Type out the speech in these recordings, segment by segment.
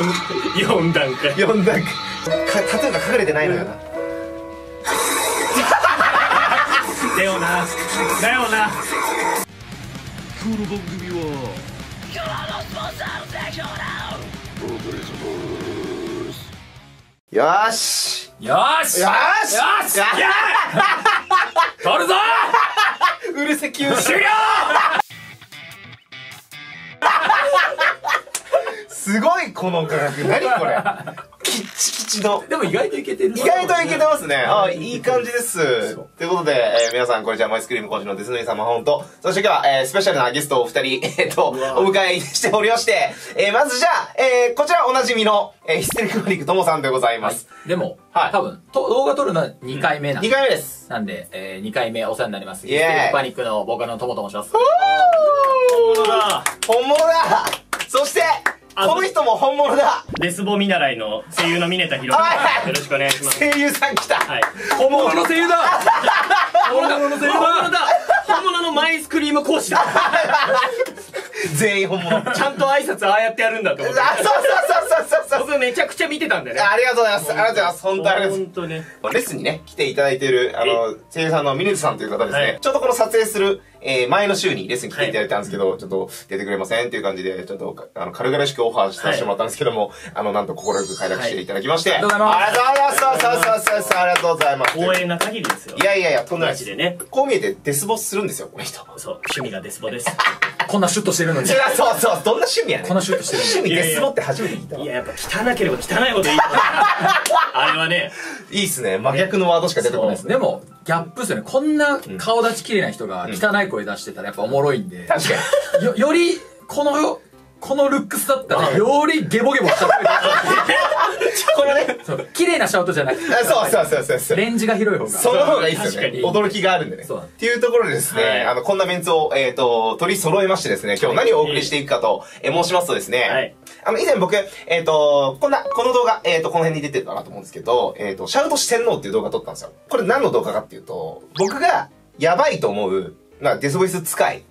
4段階。4段階。かタトゥーが書かれてないのよな。だよな。だよな。この番組はよーしよーし。よーし。よーし。や取るぞ。うるせ休止終了すごいこの価格。何これ？キッチキチの。でも意外といけてる。意外といけてますね。あいい感じです。ということで、えー皆さんこんにちは、マイスクリーム講師のデスノイ様本と、そして今日は、えースペシャルなゲストをお二人、えっと、お迎えしておりまして、えーまずじゃあ、えーこちらおなじみの、えーヒステリックマリックともさんでございます。でも、はい。多分と動画撮るのは2回目なん2で、回目です。なんで、えー、2回目お世話になります。ヒステリックパニックの僕の友と申します。だ。本物だ。そして、あこの人も本物だ。デスボ見習いの声優の峰田博はいはい。よろしくお願いします。声優さん来た、はい。本物の声優だ。本物の声優本物だ。だ本物のマイスクリーム講師だ。全員本物。あ、ちゃんと挨拶ああやってやるんだと思って。そうそうそうそうそうそう。僕めちゃくちゃ見てたんだよね。ありがとうございます。ありがとうございます。本当ありがとうございます。本当ねレッスンにね、来ていただいている、あの、声優さんのミネズさんという方ですね、はい。ちょっとこの撮影する、えー前の週にレッスン来ていただいたんですけど、ちょっと出てくれませんっていう感じで、ちょっと、あの、軽々しくオファーさせてもらったんですけども、あの、なんと快く快諾していただきまして、はい。ありがとうございありがとうございます。ありがとうございます。光栄な限りですよ。いやいやいや、とんでもないです。でねこう見えてデスボスするんですよ、この人。そう。趣味がデスボですこんなシュッとしてるのにい。や、そうそう、どんな趣味やねん。こんなシュッとしてる。趣味デスボって初めて聞いたわ。いややっぱ汚ければ汚いほどいいあれはねいいっすね。真逆のワードしか出てこないですね。でも、ギャップですよね。こんな顔立ち綺麗な人が汚い声出してたらやっぱおもろいんで。確かに。よ、より、この、このルックスだったら、よりゲボゲボした声これね。そう綺麗なシャウトじゃなくて、あそうそうそうそうそう。レンジが広い方が。その方がいいですよね。驚きがあるんでね。そうっていうところでですね、はいあの、こんなメンツを、えっ、と、取り揃えましてですね、今日何をお送りしていくかと、えー申しますとですね、はいあの、以前僕、えっ、と、こんな、この動画、えっ、と、この辺に出てるかなと思うんですけど、えっ、と、シャウト四天王っていう動画撮ったんですよ。これ何の動画かっていうと、僕がやばいと思う、まあ、デスボイス使い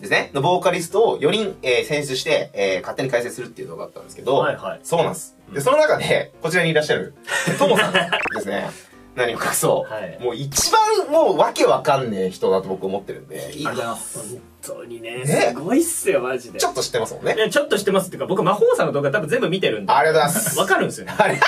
ですね、のボーカリストを4人、えー選出して、えー勝手に解説するっていう動画だったんですけど、はいはいそうなんです。で、その中で、こちらにいらっしゃる、ともさんですね。何を隠そう。はいもう一番もうわけわかんねえ人だと僕思ってるんで、います。本当にねねすごいっすよマジでちょっと知ってますもんね。ちょっと知ってますっていうか僕魔法さんの動画多分全部見てるんでありがとうございます。わかるんですよねあれ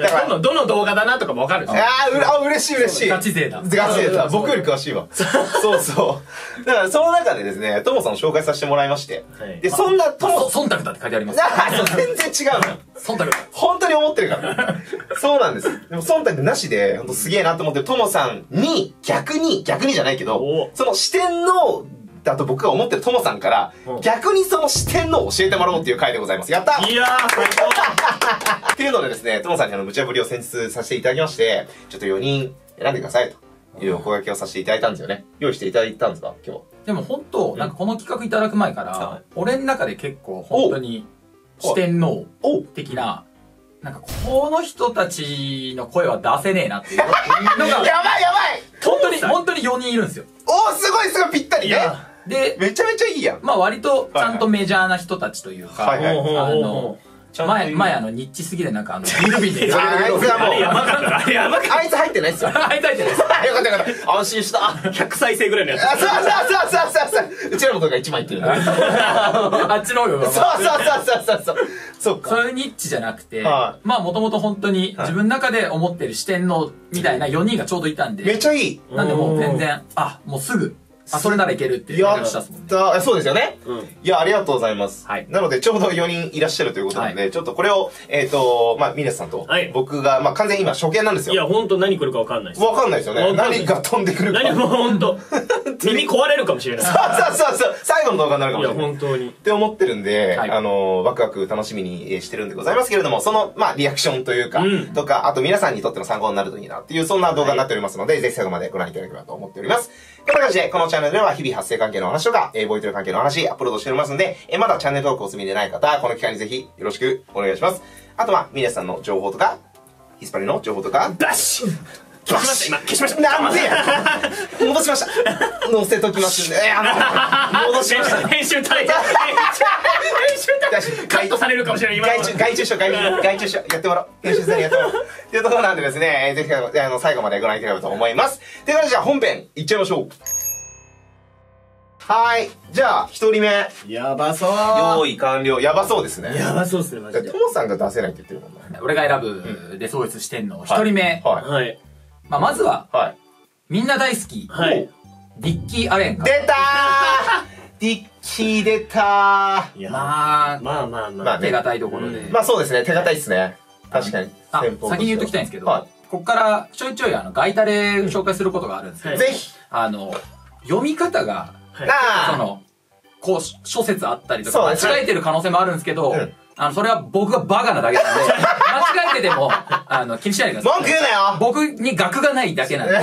だからどのどの動画だなとかもわかるんですよあーうれあ、嬉しい嬉しい。ガチ勢だガチ勢だ。僕より詳しいわ。そうそう。だからその中でですね、ともさんを紹介させてもらいまして。はいで、そんなとも、そ忖度だって書いてあります。あそう全然違うのよ。忖度。本当に思ってるから。そうなんです。でも忖度なしで、本当すげえなと思ってるともさんに、逆に、逆にじゃないけどお、その四天王だと僕が思ってるともさんからうん、逆にその四天王を教えてもらおうっていう回でございます。やった！いやー最高っていうのでですね、ともさんにあの、無茶ぶりを先日させていただきまして、ちょっと4人選んでくださいというお声掛けをさせていただいたんですよね。用意していただいたんですか？今日。でも本当、なんかこの企画いただく前から、は俺の中で結構本当に四天王お的な、なんかこの人たちの声は出せねえなっていうの やばいが、やばい。本当に、本当に4人いるんですよ。おーすごいすごいぴったりねで、めちゃめちゃいいやん。まあ割とちゃんとメジャーな人たちというか、はいはいあほの、前、前あの、ニッチすぎでなんかあの、ビール瓶で。ああいつはもうあれやばかったあれやばかっあいつ入ってないっすよ。よかあいたいたいたったよかった。安心した。あ、た100再生ぐらいのやつそうそうそうそうそうそう。うちらの動画1枚いってる。あっちの方がそうそうそうそうそう。そっか。そういうニッチじゃなくて、はまあもともと本当に自分の中で思ってる視点のみたいな4人がちょうどいたんで、めっちゃいい。なんでもう全然、あ、もうすぐ、あ、それならいけるっていうやっ感じしたっすもんね。た。そうですよね。うんいや、ありがとうございます。はいなので、ちょうど4人いらっしゃるということなんで、ちょっとこれを、えっ、と、まあ、ミネスさんとはい、僕が、まあ、完全に今初見なんですよ。いやほんと何来るかわかんないですわかんないですよね。何が飛んでくるか。何もほんと耳壊れるかもしれないそうそうそうそう。最後の動画になるかいやもしれない。本当にって思ってるんで、はいあのワクワク楽しみにえーしてるんでございますけれども、その、まあ、リアクションというか、うんとか、あと皆さんにとっての参考になるといいなっていう、そんな動画になっておりますので、ぜひ最後までご覧いただければと思っております。こんな感じで、このチャンネルでは日々発生関係の話とか、えー、ボイトレ関係の話、アップロードしておりますので、えーまだチャンネル登録をお済みでない方、この機会にぜひよろしくお願いします。あとは、ミネさんの情報とか、ヒスパニの情報とか、ダッシュ消しました今消しましたなんでや戻しました載せときますんで。戻しました。編集大変編集大変カットされるかもしれない外注、外注しよう、外注、しよう。やってもらおう。編集さんにやってもらおう。っていうところなんでですね、えーぜひ、あの、最後までご覧いただければと思います。ということで、じゃあ本編、いっちゃいましょう。はい。じゃあ、一人目。やばそう用意完了。やばそうですね。やばそうですねマジでトモさんが出せないって言ってるもんね。俺が選ぶデスボイス四天王一人目。はい。はいまあ、まずは、はい。みんな大好き、はいディッキー・アレンから。出たー ディッキー出たーいやまあ、まあまあまあまあね手堅いところで。まあそうですね、手堅いっすね。確かに。あ先に言っときたいんですけど、はここからちょいちょいあの、ガイタレ紹介することがあるんですけど、い。ぜひ。あの、読み方が、はい。あその、こう、諸説あったりとか、間違えてる可能性もあるんですけど、うん。あの、それは僕がバカなだけなんで、間違えてても、あの、気にしないでください。文句言うなよ。僕に学がないだけなんで、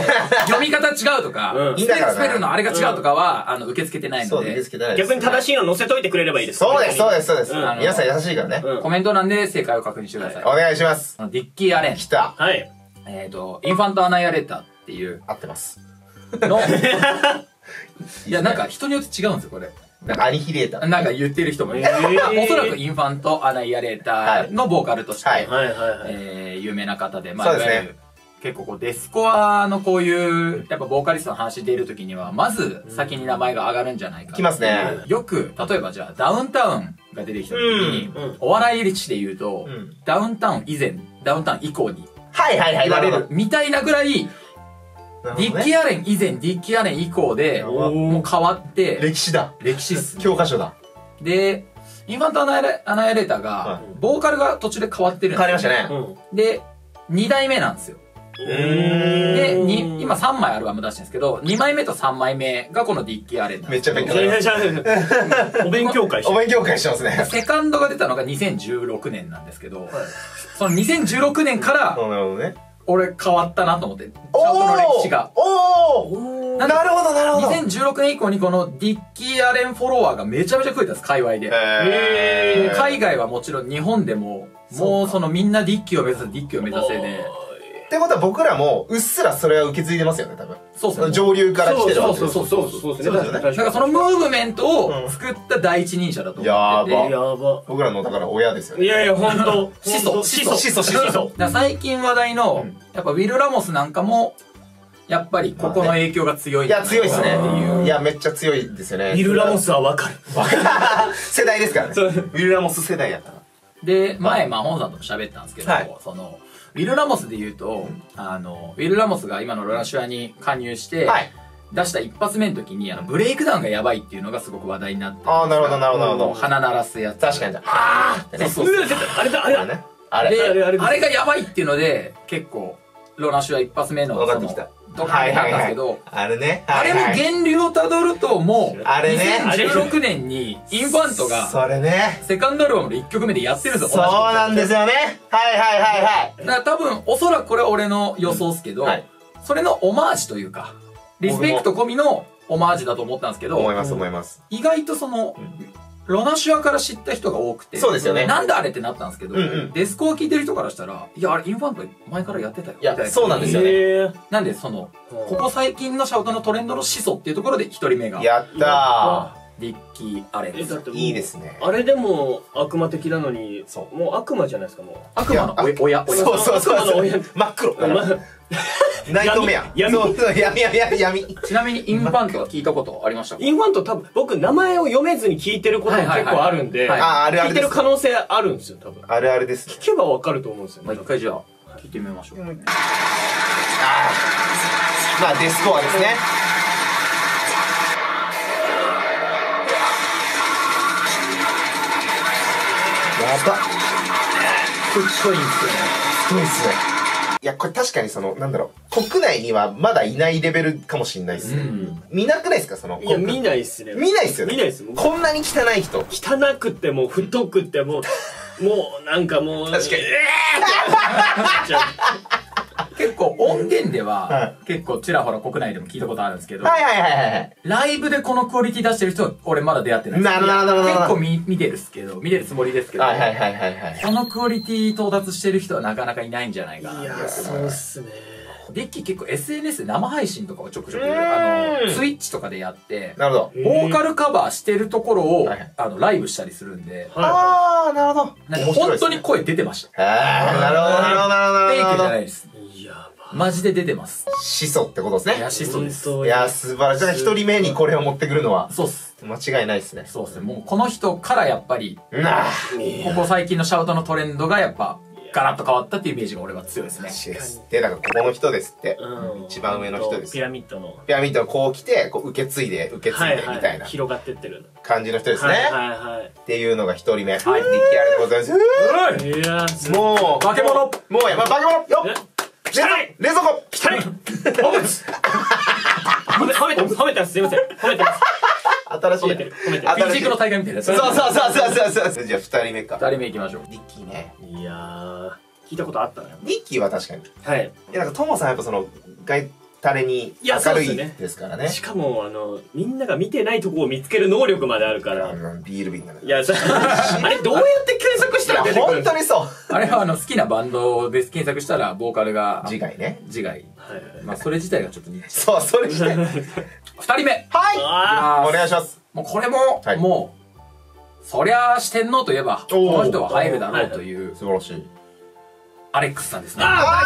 読み方違うとか、うん。スペルスペルのあれが違うとかは、あの、受け付けてないので、逆に正しいの載せといてくれればいいです。そうです、そうです、そうです。うん。皆さん優しいからね。うん。コメント欄で正解を確認してください。お願いします。あのディッキー・アレン、来た。はい。えっ、と、インファント・アナイアレーターっていう。合ってます。の、いや、なんか人によって違うんですよ、これ。なんかアニヒレーター。なんか言ってる人もいる。おそらくインファント・アナイアレーターのボーカルとして、はいはいはいはいえー有名な方で、まあ、そうですねいわゆる結構こうデスコアのこういう、やっぱボーカリストの話出るときには、まず先に名前が上がるんじゃないか。来ますね。よく、例えばじゃあ、ダウンタウンが出てきたときに、うんうんお笑い歴史で言うと、うんダウンタウン以前、ダウンタウン以降にはいはいはい。言われるみたいなぐらい、ディッキー・アレン以前、ディッキー・アレン以降で、もう変わって、歴史だ。歴史っすね。教科書だ。で、インファントアナイレアナイレーターがは、ボーカルが途中で変わってるん変ですよわりましたね。うんで、2代目なんですよ。ーで、に今3枚アルバム出してるんですけど、2枚目と3枚目がこのディッキー・アレンめっちゃ勉強になります。お勉強会してお勉強会してますね。セカンドが出たのが2016年なんですけど、その2016年から、なるほどね。俺変わったなと思って、シャの歴史が。おーなるほど、なるほど。2016年以降にこのディッキー・アレンフォロワーがめちゃめちゃ増えたんです、界隈で。海外はもちろん日本でも、もうそのみんなディッキーを目指す、ディッキーを目指せで、ってことは僕らも、うっすらそれは受け継いでますよね、多分。そうそう。上流から来てるわけそうそうそうそうそうですよね確だからそのムーブメントを作った第一人者だと思ってて。やばやば僕らの、だから親ですよね。いやいや本当始祖始祖始祖始祖最近話題の、やっぱウィル・ラモスなんかも、やっぱりここの影響が強いんいや、強いっすねいう。。いや、めっちゃ強いですよね。ウィル・ラモスはわかる世代ですからね。そうウィル・ラモス世代やったら。で、前、まあ、本さんとも喋ったんですけど、はいその、ウィル・ラモスで言うと、あの、ウィル・ラモスが今のロラシュアに加入して、はい。出した一発目の時に、あの、ブレイクダウンがやばいっていうのがすごく話題になってああ、なるほど、なるほど、なるほど。鼻鳴らすやつ。確かに。あーってね。そうそうそうあれだあれだあれね。あれ。で、あれあれあれがやばいっていうので、結構、ロナシュは一発目の、分かってきたそのドカンったんですけど、あれね。あれも源流をたどると、もう、あれね2016年に、インファントが、それね。セカンドアルバムの1曲目でやってるんですそうよ、なんですよ。よね。はいはいはいはい。だから多分、おそらくこれは俺の予想ですけど、はいそれのオマージュというか、リスペクト込みのオマージュだと思ったんですけど、思います思います。意外とその、ロナシュアから知った人が多くて、そうですよね。なんであれってなったんですけど、うんうん。デスコを聞いてる人からしたら、いや、あれインファント前からやってたよ。いやそうなんですよね。なんで、その、ここ最近のシャウトのトレンドの始祖っていうところで一人目が、やったディッキー・アレンですえだっ。てもういいですねあれでも悪魔的なのにそうもう悪魔じゃないですかもう悪魔の親、親、ー。そうそうそうそう悪魔の親。真っ黒。まナイトメア。闇そうそう闇闇闇闇。ちなみにインファントは聞いたことありました？かインファント多分僕名前を読めずに聞いてることが結構あるんでああるあ聞いてる可能性あるんですよ多分あるあるですね。聞けばわかると思うんですよまあ一回じゃあ、聞いてみましょう。まあデスコアですね。やば。太いんですよね。すごいっすね。いや、これ確かにその、なんだろう、国内にはまだいないレベルかもしれないっすね。うん見なくないですかその、いや国見ないっすね見ないっすよね。見ないっすこんなに汚い人。汚くてもう太くてもうもうなんかもう確かにえーってなっちゃう結構音源では、は結構ちらほら国内でも聞いたことあるんですけど、はいはいはいはい。ライブでこのクオリティ出してる人は俺まだ出会ってないです。なるほど結構見見てるっすけど、見てるつもりですけど、はいはいはいはいはい。このクオリティ到達してる人はなかなかいないんじゃないかな。いやそうっすねデッキ結構 SNS で生配信とかをちょくちょく、あの、スイッチとかでやって、なるほど。ボーカルカバーしてるところを、あの、ライブしたりするんで、あー、なるほど。本当に声出てました。へー、なるほど、なるほど、なるほど。マジで出てます。始祖ってことですね。いや、しそうです。いや、素晴らしい。だから一人目にこれを持ってくるのは、そうっす。間違いないですね。そうっすね。もうこの人からやっぱり、なあ。ここ最近のシャウトのトレンドがやっぱ、ガラッと変わったっていうイメージが俺は強いですね。ですって、だからここの人ですって。うん一番上の人ですピラミッドのピラミッドがこう来て、こう受け継いで、受け継いで、みたいな広がってってる感じの人ですね。はいはいはいっていうのが一人目。はい。デッキありがとうございます。いやもう、化け物もうや、まあ、化け物よっ来たい冷蔵庫来たい褒め褒め褒めてます褒めてますすいません褒めてます新しい。褒めてる褒めてる新しいフィジークの大会みたいな。そうそうそうそうそうそう。じゃあ二人目か。二人目行きましょう。リッキーね。いやー聞いたことあったのよリッキーは確かに。いはいや、なんかトモさんやっぱその、外タレにいやそう明るいですからね。しかもあのみんなが見てないとこを見つける能力まであるからうんビール瓶がね。いやさ あれどうやって検索したら出てくる本当にそう。あれはあの、好きなバンドで検索したら、ボーカルが、次回ね。自害。はいはいまあ、それ自体がちょっと似てそう、それして。はい二人目あお願いします。もうこれも、はいもう、そりゃ四天王といえば、この人は入るだろうという、素晴らしい。アレックスさんですね。あ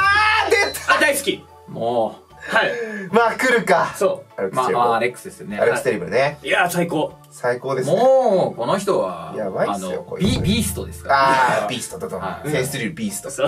あー、出ーあ大好きもはいたまあ来るか。そアレッう、まあまあ、アレッックスですよねア。レックステリブルね。ういやー最高最高ですね。もう、この人は、やばいっあのすよこ、いつビビーストですから。あー、ビーストだとは。いセンスリルビースト。そう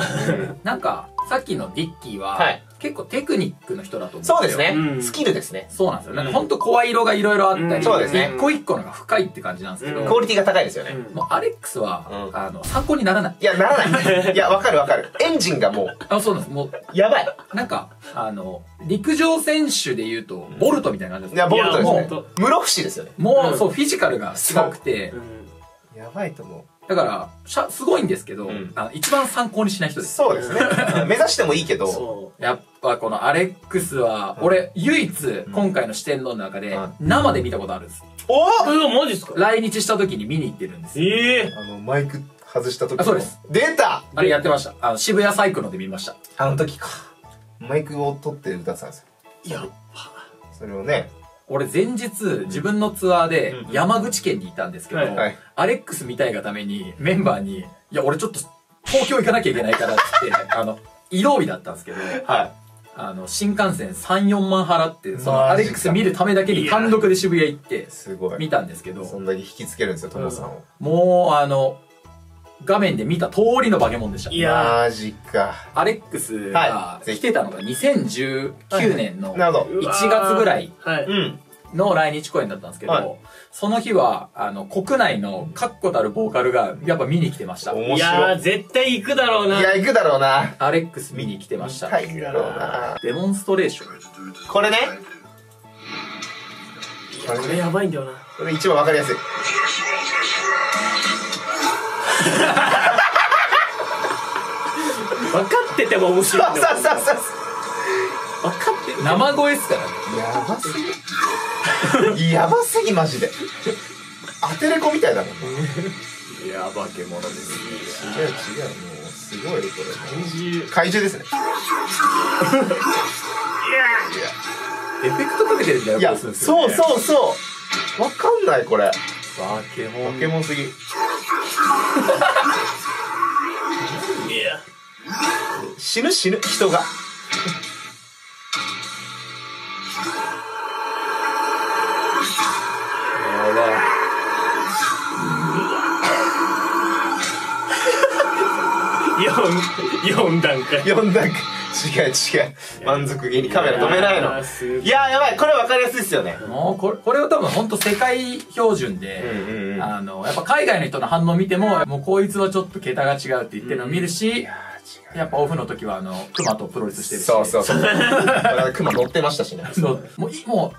なんか、さっきのディッキーは、はい結構テクニックの人だと思うんそうですねう。んスキルですね。そうなんですよ。なんかほんと声色がいろいろあったり、うんそうですね一個一個のが深いって感じなんですけど、うんクオリティが高いですよね。うんもうアレックスは、うんあの、参考にならない。いや、ならない。いや、わかるわかる。エンジンがもう、あそうなんです。もう、やばい。なんか、あの、陸上選手で言うと、ボルトみたいな感じです。いや、ボルトですね。室伏ですよね。もう、うんそう、フィジカルがすごくてう、んやばいと思う。だから、しゃすごいんですけど、んあの一番参考にしない人です。そうですね。目指してもいいけど、そやっぱこのアレックスは、俺、唯一、今回の視点の中でうん、生で見たことあるんです。おううんマジっすか？来日した時に見に行ってるんですよ。ええあの、マイク外した時のあそうです。出たあれやってました。あの、渋谷サイクロで見ました。あの時か。マイクを取って歌ってたんですよ。いやそれをね、俺前日、自分のツアーでうん山口県にいたんですけど。アレックス見たいがためにメンバーに、いや、俺ちょっと東京行かなきゃいけないからって言って、あの、移動日だったんですけど、はい。あの、新幹線3、4万払って、そのアレックス見るためだけに単独で渋谷行って、すごい。見たんですけど、そんだけ引きつけるんですよ、トモさんを。もう、あの、画面で見た通りの化け物でした。いやマジか。アレックスはが来てたのが2019年のなるほど。うわ1月ぐらいはいうん。の来日公演だったんですけど、はいその日は、あの、国内の確固たるボーカルがやっぱ見に来てました。面いや白い。ー絶対行くだろうないや、行くだろうな。アレックス見に来てました。はい、だろうな。デモンストレーション。これね。これやばいんだよなこれ一番わかりやすい。分かってても面白い。分かってる生声っすからね。やばすぎ。やばすぎ、マジで。アテレコみたいだもんね。いや、化け物です。違う違う、もう、すごいよ、これ。20怪獣ですね。エフェクトかけてるんだよ、いや、こするんそうそうそう。わかんない、これ。化け物。ポケモンすぎ。いや死ぬ死ぬ、人が。4, 4段階読んだか。違う違う。満足げにカメラ止めないの。いいやー、やばい。これわかりやすいっすよね。もうこれ、これは多分本当世界標準で、うんうんうんあの、やっぱ海外の人の反応見ても、もうこいつはちょっと桁が違うって言ってるのを見るし、やっぱオフの時はあの、クマとプロレスしてるし。そうそうそう。これはクマ乗ってましたしね。そうもうい、も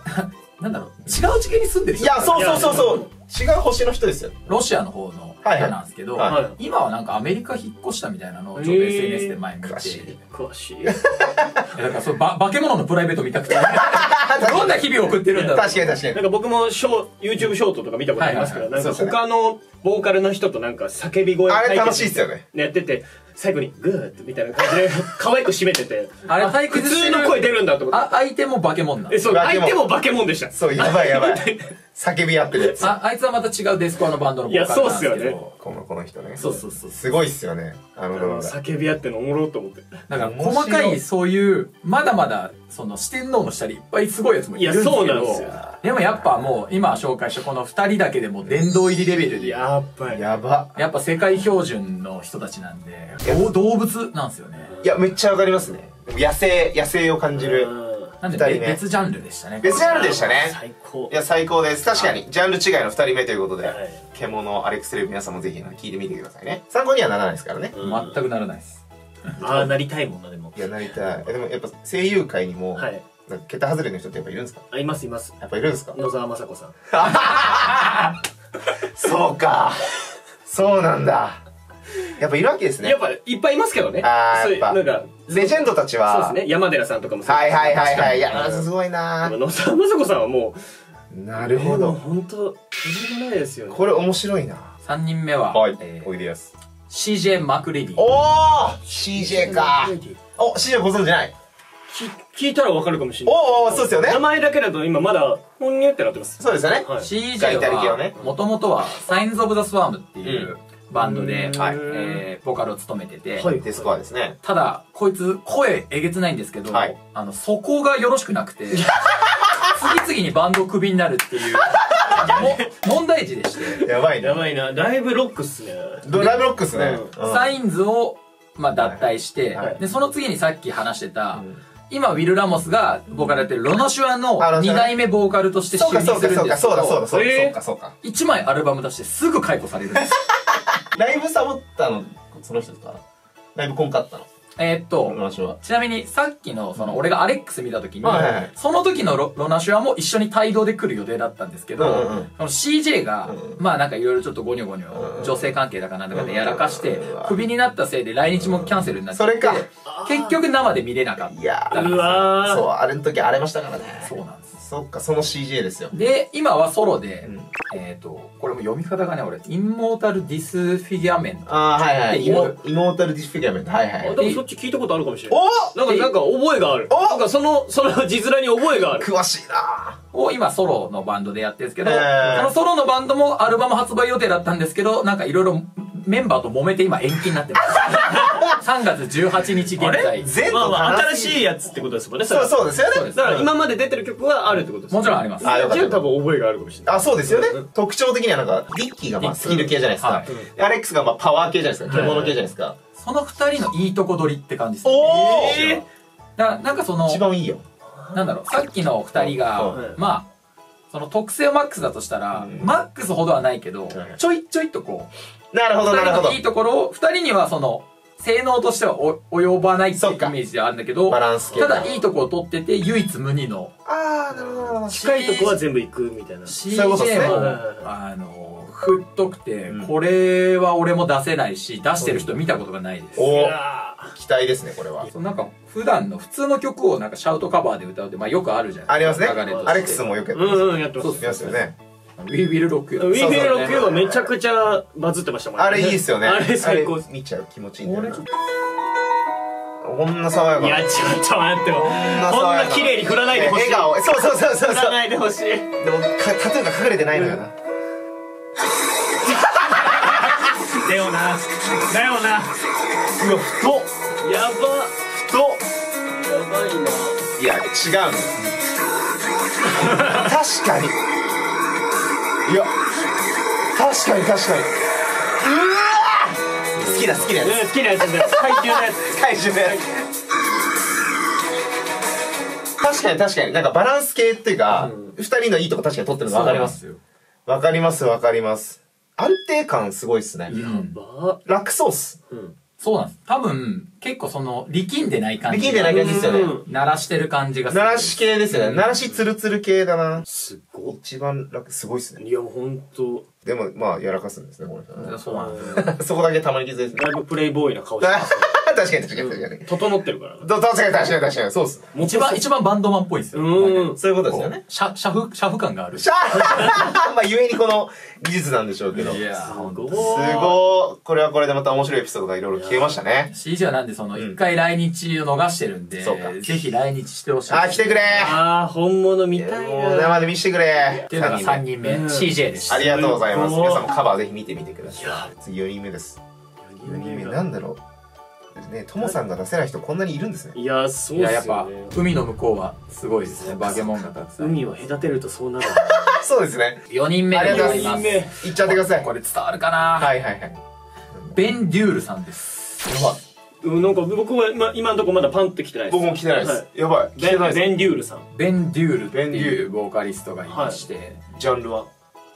う、なんだろう、違う次元に住んでる人いや、そうそうそうそう。違う星の人ですよ。ロシアの方のはなんですけど、はい。はい。今はなんかアメリカ引っ越したみたいなのをちょっと SNS で前見て、詳しい詳しい。いやだからそうば化け物のプライベート見たくて、どんな日々を送ってるんだろう。確かに確かに。なん。か僕もショー YouTube ショートとか見たことありますけど、はいなんかそうですね他のボーカルの人となんか叫び声あれ楽しいっすよね。やってて最後にグーってみたいな感じで 可愛く締めててあれ退普屈してる通の声出るんだと思ってあ相手も化け物なの？えそう相手も化け物でしたそう、やばいやばい。叫び合ってるやつ。ああいつはまた違うデスコアのバンドのボーカルなんですけどいやそうっすよねこの、この人ね。そうそうそうすごいっすよね。あの動画。叫び合ってんのおもろうと思ってだから細かいそういうまだまだその四天王の下にいっぱいすごいやつもいるんですけどいやそうなんですよでもやっぱもう今紹介したこの二人だけでも殿堂入りレベルでややっばいやば。っぱ世界標準の人たちなんでど動物なんですよねいや、めっちゃわかりますね。野生、野生を感じる。なんで別ジャンルでしたね別ジャンルでしたね。最高いや、最高です。確かに、ジャンル違いの二人目ということで、はい獣アレックスレビ皆さんもぜひ聞いてみてくださいね。参考にはならないですからね。全くならないですああなりたいもんなでもいや、なりたい。えでもやっぱ声優界にも、はいなんか桁外れの人ってやっぱいるんですか？あいますいますやっぱいるんですか？野沢雅子さん そうか。そうなんだ。やっぱいるわけですねやっ。ぱいっぱいいますけどねそういうあーやっぱなんかレジェンドたちそうは、ですね山寺さんとかもそうはいはいはいはい。いや、すごいな野沢雅子さんはもうなるほど。本当とんでもないですよねこれ面白いな3人目は、えーおいでやす。CJ マクレディおー !CJ か。お、CJ ご存知ないき聞いたらわかるかもしれない。おーおーそうですよね。名。前だけだと今まだ本人ってなってます。そうですよね。はい。CJ ガイタリ系をね。はもともとはサインズ・オブ・ザ・スワームっていうバンドで、うん。はいえーボーカルを務めてて、はい。デスコアですね。ただこいつ声えげつないんですけど、はい。あの素行がよろしくなくて 次々にバンドをクビになるっていうも問題児でして。やばいな。やばいな。だいぶロックっすね。ドライブロックっすね。うん。サインズを、まあ、脱退して、はい。でその次にさっき話してた、うん今ウィル・ラモスがボーカルやってるロナシュアの2あロナシュア代目ボーカルとしてそうか就任すそうかそうか、るんですけどそうだそうだそうだ、えー。そうかそうか。1枚アルバム出してすぐ解雇されるんです。ライブサボったの、その人ですか？ライブコンかったの？えーっと。ちなみにさっきのその俺がアレックス見た時に、はいはいはい。その時のロロナシュアも一緒に帯同で来る予定だったんですけど、うんうん CJ が、うんまあなんかいろいろちょっとゴニョゴニうんョ女性関係だかなんだかでやらかしてうんクビになったせいで来日もキャンセルになっちゃってそれか。結局生で見れなかった。いやうわー。そう、あれの時荒れましたからね。そうなんですそっか、その CJ ですよ。で今はソロで、うん。えっ、とこれも読み方がね俺 Immortal Disfigurement ああ、はいはい。イモ Immortal Disfigurement。はいはい。あ。でもそっち聞いたことあるかもしれない。おなんかなんか覚えがある。おなんかそのその字面に覚えがある。詳しいな。を今ソロのバンドでやってるんですけど、へー。そのソロのバンドもアルバム発売予定だったんですけど、なんかいろいろメンバーと揉めて今延期になってます。3月18日現在。全部まあまあ悲新しいやつってことですもんねれそうはそうですよね。だから今まで出てる曲はあるってことですもちろんあります。あよかったじゃあ多分覚えがあるかもしれないあ、そうですよね。特徴的にはなんか、リッキーがまあスキル系じゃないですかは。アレックスがまあパワー系じゃないですか。獣系じゃないですか。その二人のいいとこ取りって感じですね。おえだからなんかその一、番いいよ。なんだろう、さっきの二人がうん、まあ、その特性をマックスだとしたら、うん。マックスほどはないけどん、ちょいちょいとこう、なるほど、なるほど。いい。ところを、二人にはその、性能としてはお及ばないっていうイメージではあるんだけど、バランス系。ただいいとこを取ってて、唯一無二のああ、なるほど。近いとこは全部行くみたいな。CJ も、うんあの、太くて、うんこれは俺も出せないし、出してる人見たことがないです。お期待ですね、これは。そうなんか、普段の普通の曲をなんかシャウトカバーで歌うって、まあよくあるじゃないありますね。流れとしてアレックスもよくやってうます。んうんやってます見ますよね。ウィービルロックよウィーフィルロックそうそうはめちゃくちゃバズってましたもんねあれいいっすよね。あれ最高あれ見ちゃう気持ちいいんだよな。こんな爽やかな。いやちょっと待ってよこんな綺麗に振らないでほしい笑顔。そうそうそうそうそう。振らないでほしいでも、かタトゥーが隠れてないのよな。よなだよなうわ、太っやば太っやばいないや、違うの。確かに。いや、確かに確かに。うわー好きだ好きなやね好きなやつだよ怪獣のやつつ。怪獣のやつ。確かに確かに。なんかバランス系っていうか、二、人のいいとこ確かに取ってるの分かります。よ。わかりますわかります。安定感すごいっすね。うんば楽そうっす。うんそうなんです。多分、結構その、力んでない感じ。力んでない感じですよね。うん鳴らしてる感じがする鳴らし系ですよね。鳴らしツルツル系だな。すご一番楽、すごいっすね。いいやほんとでも、まあ、やらかすんですね、この人ね。そうなんですよ。そこだけたまに気づいてだいぶプレイボーイな顔してます 確かに確かに確かに。整ってるから確かに確かに確かに。そうっす。一番、一番バンドマンっぽいですよ。うん。そういうことですよね。シャ、シャフ、シャフ感がある。シャー まあ、ゆえにこの技術なんでしょうけど。すいや、すごい。これはこれでまた面白いエピソードがいろいろ聞けましたね。CG はなんでその、ん一回来日を逃してるんで、そうかぜひ来日してほしい。あー、来てくれああ、本物見たい。生で見せてくれっていうのが3人目、うん CJ でした。ありがとうございます。皆さんもカバーぜひ見てみてください。次4人目です。4人目なんだろう。ね、トモさんが出せない人こんなにいるんですね。いや、そういや、やっぱ海の向こうはすごいですね。バケモンがたくさん。海を隔てるとそうなる。そうですね。4人目ありでございがとうございま。ますいっちゃってください。これ伝わるかな、はいはいはい。ベン・デュールさんです。うん、なんか僕は今今のところまだパンって来てないです。僕も来てないではす。やばい。来ベン、デュールさん。ベン・デュールってベンデューいうボーカリストがいまして、ジャンルは？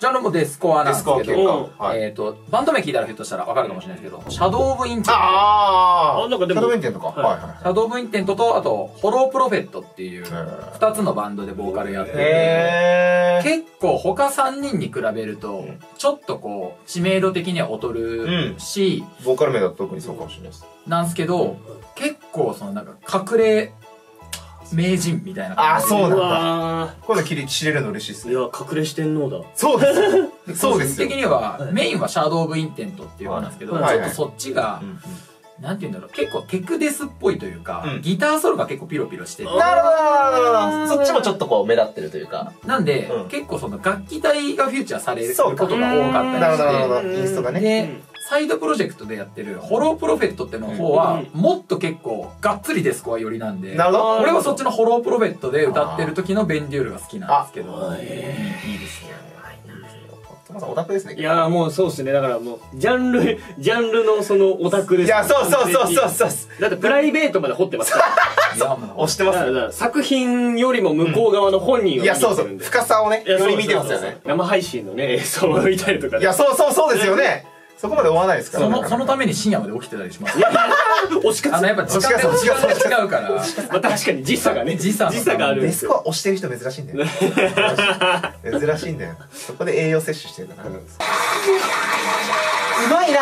ジャンルもデスコアなんですけデスコア系ど、かはいえっ、と、バンド名聞いたらひょっとしたらわかるかもしれないですけど、 Shadow of Intent。あー。あなんかでも Shadow Intent か。はいはいはい Shadow of Intent と、あと、 Hollow Prophet っていう、ー二つのバンドでボーカルやってて。結構他3人に比べると、ちょっとこう、知名度的には劣るし、ボーカル名だと特にそうかもしれないです。なんですけど、結構そのなんか隠れ名人みたいな感じで。あそうなんだわ今度切り知れるの嬉しいですーいや、隠れ四天王だ。そうです。そうですよ個人的。には、メインはシャドウ・オブ・インテントっていうのなんですけど、はいちょっとそっちが、うんなんて言うんだろう、結構テクデスっぽいというか、うんギターソロが結構ピロピロしてて、あなるほどなるほどなるほど。そっちもちょっとこう目立ってるというか。なんで、うん結構その楽器体がフューチャーされるそうかことが多かなるほどなるほったりど。インストがね。で、サイドプロジェクトでやってるホロープロフェットっての方は、もっと結構がっつりデスコア寄りなんで、なるほど。俺はそっちのホロープロフェットで歌ってる時のベンデュールが好きなんですけど、いいですね。トモさんオタクですね。いやーもうそうっすね。だからもう、ジャンル、ジャンルのそのオタクです。いや、そうそうそうそうそう。だってプライベートまで掘ってますから。押してますだから作品よりも向こう側の本人をいや、そうそう。深さをね、より見てますよそうそうね。そう生配信のね、映像を見たりとかね。いや、そうそうそうですよね。そこまで追わないですから。その、そのために深夜まで起きてたりします。推し活あの、やっぱ時間が違うから、まあ確かに時差がね。時差の時差があるんデ。スコア押してる人珍しいんだよ。珍しいんだよ。そこで栄養摂取してるから。うまいな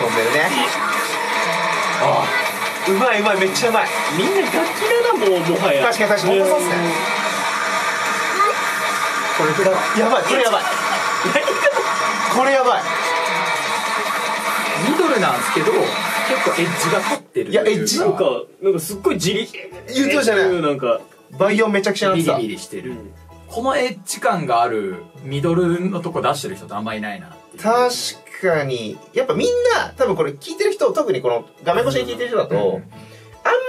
飛んでるね。ああ、うまいうまい、めっちゃうまい。みんな楽器だな、もう、もはや。確かに確かに本当そうっすねこれやばい。やばい、これやばい。これやばい。ミドルなんですけど、結構エッジが立ってるといやエッジなんか、なんかすっごいじり。言ってましたねうんなんか、バイオンめちゃくちゃなってた。ビリビリしてる。このエッジ感があるミドルのとこ出してる人ってあんまいないな。確かに。やっぱみんな、多分これ聞いてる人、特にこの画面越しに聞いてる人だと、あんま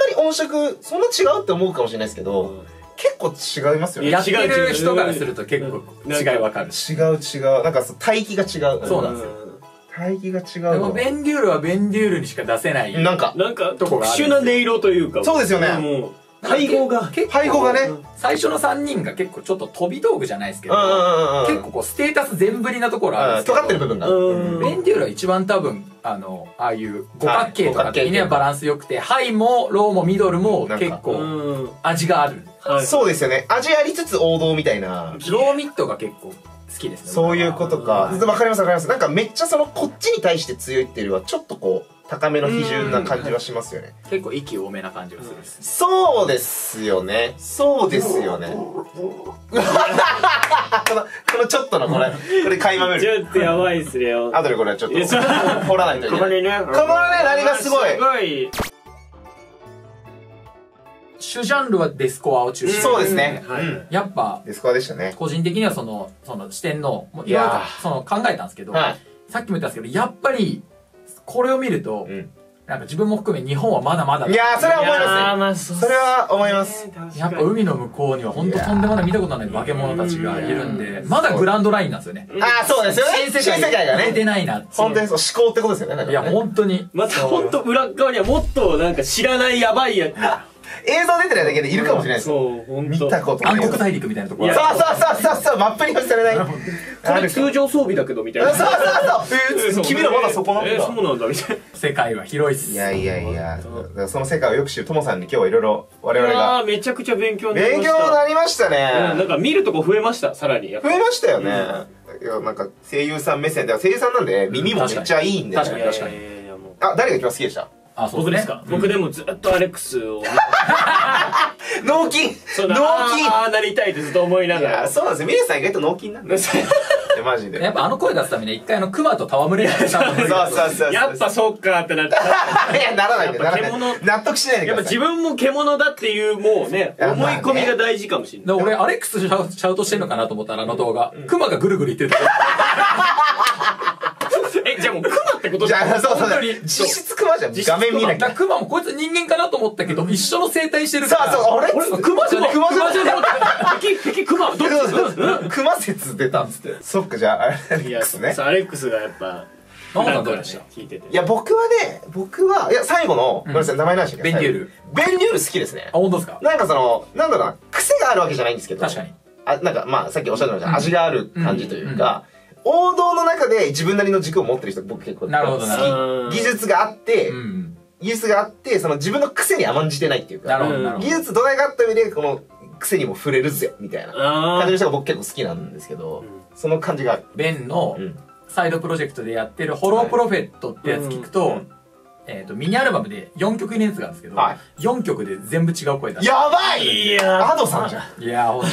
り音色、そんな違うって思うかもしれないですけど、結構違いますよね。やってる人からすると結構うん違いわかる。違う違う。なんかそう帯域が違う。そうなんですよ帯域が違うの。でもベンデュールはベンデュールにしか出せない。なんか、なんか、特殊な音色というか。そうですよねもう、配合が。結構配合がね。最初の3人が結構ちょっと飛び道具じゃないですけど。結構こうステータス全振りなところあるんですけど、尖ってる部分が。うんベンデュールは一番多分、あの、ああいう五角形とか的にはバランス良くて、ハイもローもミドルも結構ん。味がある。はい。そうですよね。味ありつつ王道みたいな。ローミッドが結構好きですね。そういうことか。わかりますわかります。なんかめっちゃその、こっちに対して強いっていうよりは、ちょっとこう、高めの比重な感じはしますよね。結構息多めな感じがするです。そうですよね。そうですよね。この、このちょっとのこれ、これ垣間見ちる。ょっとやばいっすねよ。後でこれちょっと、掘らないといけない。ここにね。ここのね、何がすごいす。ごい。主ジャンルはデスコアを中心に。そうですね。やっぱ、デスコアでしたね。個人的にはその、その視点の、もういやーいろいろその考えたんですけど、はい。さっきも言ったんですけど、やっぱり、これを見ると、うん。なんか自分も含め日本はまだまだだいやー、それは思いますね。まあ、そそれは思います。やっぱ海の向こうには本当とんでもない見たことない化け物たちがいるんで、まだグランドラインなんですよね。ああ、そうですよね。新世界がね。出てないな本当にそう、思考ってことですよね。いや、本当に。またほんと裏側にはもっとなんか知らないやばいや映像出てないだけでいるかもしれないです。そう、見と。たことない。暗黒大陸みたいなところそうそうそうそうそう、マップに表示されない。これ通常装備だけどみたいな。そうそうそう。君らまだそこなんだ。えーそうなんだみたいな。世界は広いっす。いやいやいや、その世界をよく知るともさんに今日はいろいろ我々あがあ、めちゃくちゃ勉強になり勉ました。強になりましたうんなんね。か見るとこ増えました、さらに。増えましたよね。いや、なんか、声優さん目線で、声優さんなんで、耳もめっちゃいいんで、確かにいやい確かにやいやいやもうあ、誰が一番好きでした？あ、そう僕ですか、僕でもずっとアレックスを 脳筋脳筋ああなりたいってずっと思いないがや、らそうなんですよ。ミレさん意外と脳筋なんですよ。マジで。やっぱあの声出すために一回あの熊と戯れないとそうそうそう。やっぱそっかってなって いや、ならないで、ならないやっぱ獣納得しないでやっぱください。自分も獣だっていうもうね思い込みが大事かもしれないで俺、アレックスシャウシャウトしてんのかなと思ったら、あの動画。熊がぐるぐる言ってた。えじゃあもうクマってことじゃあ、そうそう。そう。本当に。実質クマじゃん。画面見なきゃ。だから熊もこいつ人間かなと思ったけど、一緒の生態してるから。そうそう。あれ俺、熊じゃねえ。熊じゃねえ。熊じゃね敵敵クマどっち？クマ説出たんつって。そっか、じゃあ、アレックスね。そうアレックスがやっぱマモさんどうでした聞いてて。いや、僕はね、僕は、いや、最後の、ごめんなさい、名前何でしたっけ？ベンデュール。ベンデュール好きですね。あ、。本当ですか？なんかその、なんだろうな、癖があるわけじゃないんですけど。確かに。あ、なんか、まあ、さっきおっしゃったように、うん。味がある感じというか、王道の中で自分なりの軸を持ってる人、僕結構好き。技術があって、うん。技術があって、その自分の癖に甘んじてないっていうか。技術土台があった上で、この癖にも触れるぜ、みたいなあ感じの人が僕結構好きなんですけど、その感じがある。ベンのうん。サイドプロジェクトでやってるホロープロフェットってやつ聞くと、うん。えっ、と、ミニアルバムで4曲入れるやつがあるんですけど、は4曲で全部違う声出してやばい！アドさんじゃん。いやー、ほんと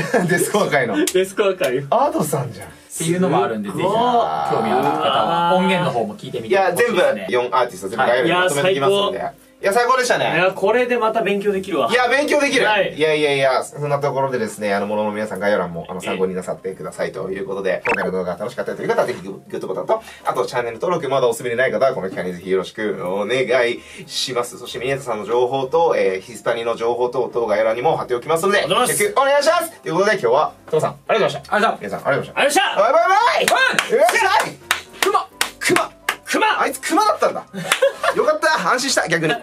デスコア界の。デスコア会アドさんじゃん。っていうのもあるんで、ぜひ、興味ある方は、音源の方も聞いてみていや、ほしい全部ですね。4アーティスト全部概要欄にはいまとめてきますので。いや、最高でしたいね。やこれでまた勉強できるわ。いや、勉強できる。はい。いやいやいや、そんなところでですね、あの、ものの皆さん概要欄も、あの、参考になさってくださいということで、今回の動画が楽しかったという方は、ぜひグッドボタンと、あと、チャンネル登録まだお済みでない方は、この機会にぜひよろしくお願いします。そして、ミネタさんの情報と、えー、ヒスパニの情報等々概要欄にも貼っておきますので、チェックお願いします。ということで、今日は、トモさん、ありがとうございました。あれだ、皆さん、ありがとうございまあよっしゃした。バイ。バイバイ。うんいらっしゃい熊クマ。クマあいつ熊だったんだ。よかった安心した、逆に。